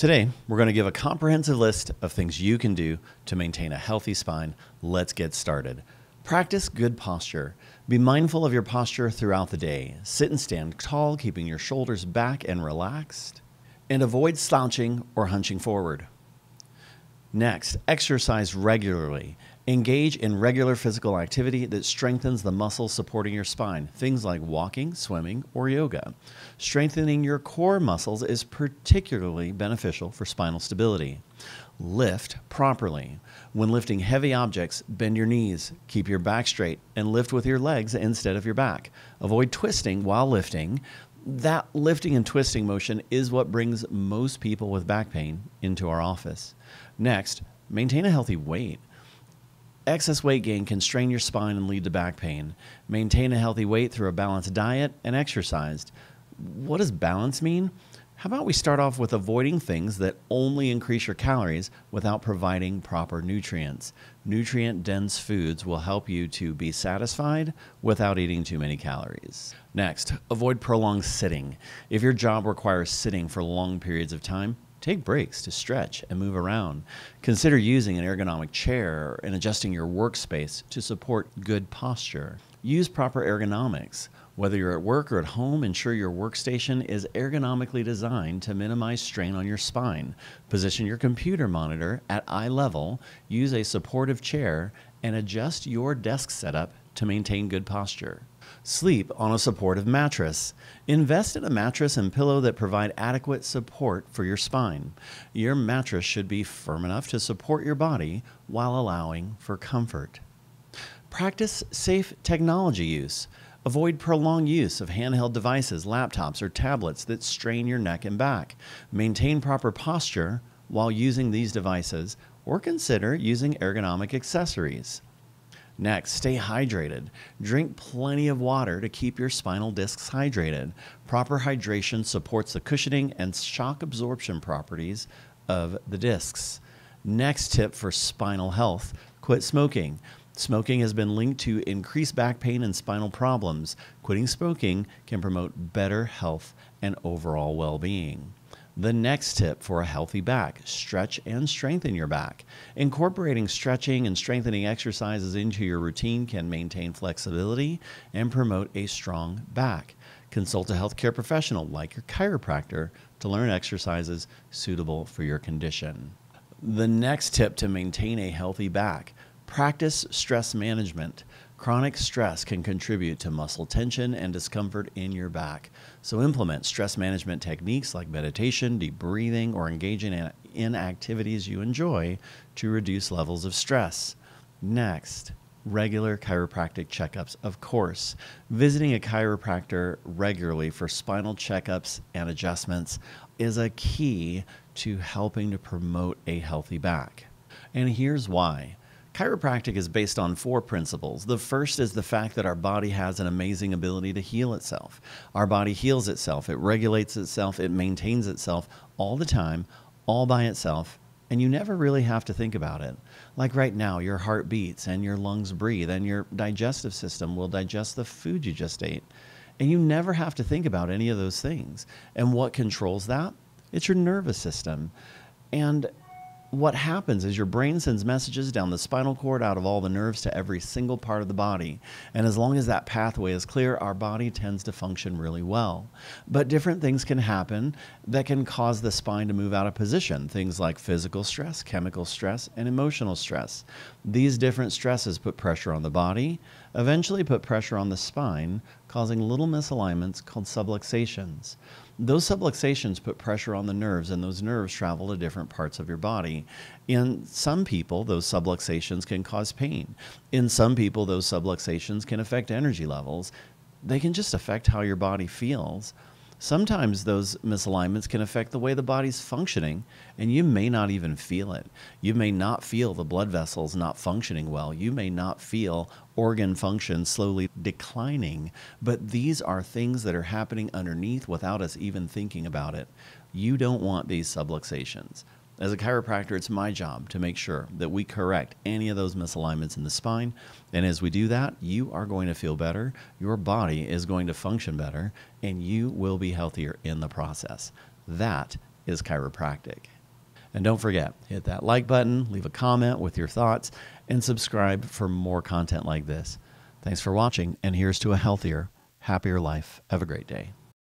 Today, we're going to give a comprehensive list of things you can do to maintain a healthy spine. Let's get started. Practice good posture. Be mindful of your posture throughout the day. Sit and stand tall, keeping your shoulders back and relaxed, and avoid slouching or hunching forward. Next, exercise regularly. Engage in regular physical activity that strengthens the muscles supporting your spine, things like walking, swimming, or yoga. Strengthening your core muscles is particularly beneficial for spinal stability. Lift properly. When lifting heavy objects, bend your knees, keep your back straight, and lift with your legs instead of your back. Avoid twisting while lifting. That lifting and twisting motion is what brings most people with back pain into our office. Next, maintain a healthy weight. Excess weight gain can strain your spine and lead to back pain. Maintain a healthy weight through a balanced diet and exercise. What does balance mean? How about we start off with avoiding things that only increase your calories without providing proper nutrients? Nutrient dense foods will help you to be satisfied without eating too many calories. Next, avoid prolonged sitting. If your job requires sitting for long periods of time, Take breaks to stretch and move around. Consider using an ergonomic chair and adjusting your workspace to support good posture. Use proper ergonomics. Whether you're at work or at home, ensure your workstation is ergonomically designed to minimize strain on your spine. Position your computer monitor at eye level, use a supportive chair, and adjust your desk setup to maintain good posture. Sleep on a supportive mattress. Invest in a mattress and pillow that provide adequate support for your spine. Your mattress should be firm enough to support your body while allowing for comfort. Practice safe technology use. Avoid prolonged use of handheld devices, laptops, or tablets that strain your neck and back. Maintain proper posture while using these devices, or consider using ergonomic accessories. Next, stay hydrated. Drink plenty of water to keep your spinal discs hydrated. Proper hydration supports the cushioning and shock absorption properties of the discs. Next tip for spinal health quit smoking. Smoking has been linked to increased back pain and spinal problems. Quitting smoking can promote better health and overall well being. The next tip for a healthy back stretch and strengthen your back. Incorporating stretching and strengthening exercises into your routine can maintain flexibility and promote a strong back. Consult a healthcare professional like your chiropractor to learn exercises suitable for your condition. The next tip to maintain a healthy back practice stress management. Chronic stress can contribute to muscle tension and discomfort in your back. So, implement stress management techniques like meditation, deep breathing, or engaging in activities you enjoy to reduce levels of stress. Next, regular chiropractic checkups. Of course, visiting a chiropractor regularly for spinal checkups and adjustments is a key to helping to promote a healthy back. And here's why. Chiropractic is based on four principles. The first is the fact that our body has an amazing ability to heal itself. Our body heals itself, it regulates itself, it maintains itself all the time, all by itself, and you never really have to think about it. Like right now, your heart beats and your lungs breathe, and your digestive system will digest the food you just ate. And you never have to think about any of those things. And what controls that? It's your nervous system. And what happens is your brain sends messages down the spinal cord out of all the nerves to every single part of the body. And as long as that pathway is clear, our body tends to function really well. But different things can happen that can cause the spine to move out of position. Things like physical stress, chemical stress, and emotional stress. These different stresses put pressure on the body, eventually put pressure on the spine, causing little misalignments called subluxations. Those subluxations put pressure on the nerves, and those nerves travel to different parts of your body. In some people, those subluxations can cause pain. In some people, those subluxations can affect energy levels. They can just affect how your body feels. Sometimes those misalignments can affect the way the body's functioning, and you may not even feel it. You may not feel the blood vessels not functioning well. You may not feel organ function slowly declining, but these are things that are happening underneath without us even thinking about it. You don't want these subluxations. As a chiropractor, it's my job to make sure that we correct any of those misalignments in the spine. And as we do that, you are going to feel better, your body is going to function better, and you will be healthier in the process. That is chiropractic. And don't forget, hit that like button, leave a comment with your thoughts, and subscribe for more content like this. Thanks for watching, and here's to a healthier, happier life. Have a great day.